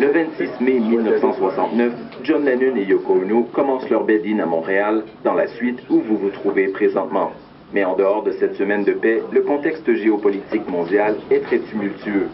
Le 26 mai 1969, John Lennon et Yoko Ono commencent leur bed-in à Montréal, dans la suite où vous vous trouvez présentement. Mais en dehors de cette semaine de paix, le contexte géopolitique mondial est très tumultueux.